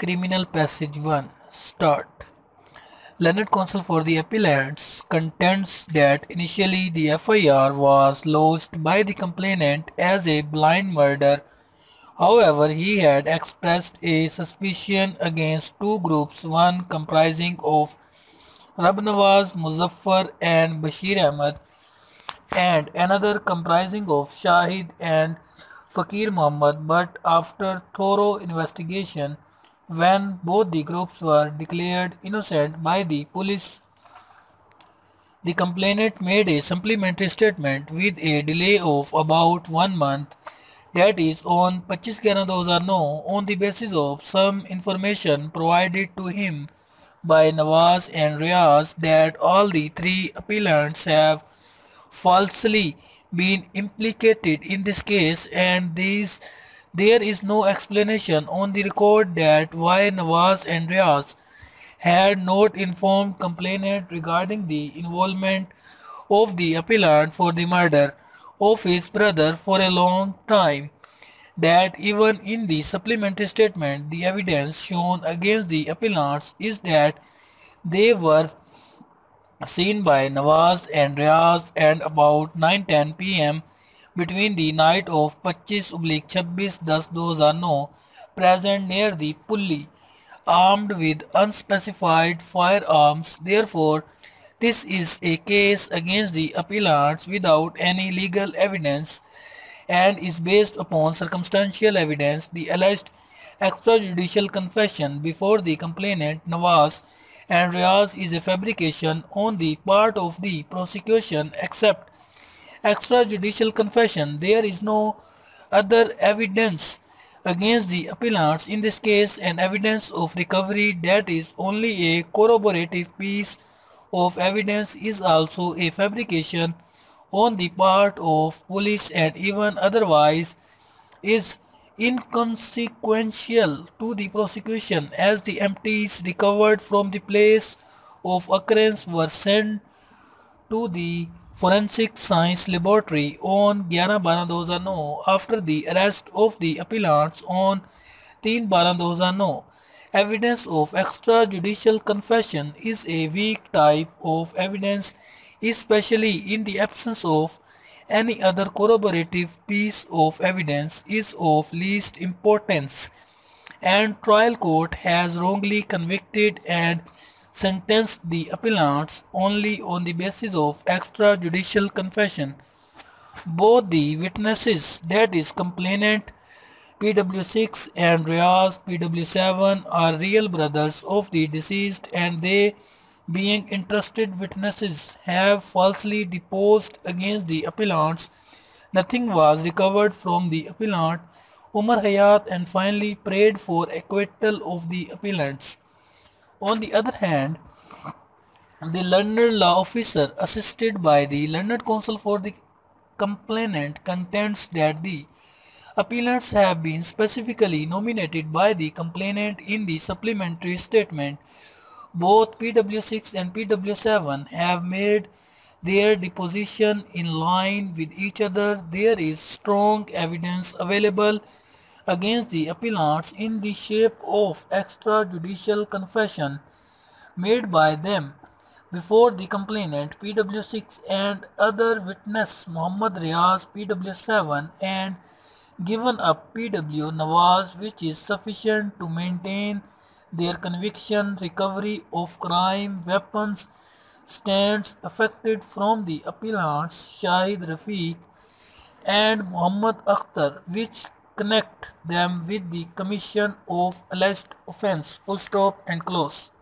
Criminal Passage 1 Start Learned Counsel for the appellants contends that initially the FIR was lodged by the complainant as a blind murder. However, he had expressed a suspicion against two groups, one comprising of Rabnawaz Muzaffar and Bashir Ahmed and another comprising of Shahid and Fakir Muhammad but after thorough investigation when both the groups were declared innocent by the police. The complainant made a supplementary statement with a delay of about one month, that is, on 25-11-2009, on the basis of some information provided to him by Nawaz and Riaz that all the three appellants have falsely been implicated in this case and these there is no explanation on the record that why Nawaz and Riaz had not informed complainant regarding the involvement of the appellant for the murder of his brother for a long time. That even in the supplementary statement, the evidence shown against the appellants is that they were seen by Nawaz and Riaz at about 9:10 pm between the night of 25-26 2009 present near the pulley armed with unspecified firearms. Therefore, this is a case against the appellants without any legal evidence and is based upon circumstantial evidence. The alleged extrajudicial confession before the complainant Nawaz and Riaz is a fabrication on the part of the prosecution except extrajudicial confession. There is no other evidence against the appellants in this case and evidence of recovery that is only a corroborative piece of evidence is also a fabrication on the part of police and even otherwise is inconsequential to the prosecution as the empties recovered from the place of occurrence were sent to the Forensic Science Laboratory on 11-12-2009 after the arrest of the appellants on 3-12-2009. Evidence of extrajudicial confession is a weak type of evidence especially in the absence of any other corroborative piece of evidence is of least importance and trial court has wrongly convicted and sentenced the appellants only on the basis of extrajudicial confession. Both the witnesses, that is complainant PW6 and Riaz PW7 are real brothers of the deceased and they being interested witnesses have falsely deposed against the appellants. Nothing was recovered from the appellant Umar Hayat and finally prayed for acquittal of the appellants. On the other hand, the learned law officer assisted by the learned counsel for the complainant contends that the appellants have been specifically nominated by the complainant in the supplementary statement. Both PW6 and PW7 have made their deposition in line with each other. There is strong evidence available against the appellants in the shape of extrajudicial confession made by them before the complainant PW6 and other witness Muhammad Riaz PW7 and given up PW Nawaz which is sufficient to maintain their conviction recovery of crime weapons stands affected from the appellants Shahid Rafiq and Muhammad Akhtar which connect them with the commission of alleged offense full stop and close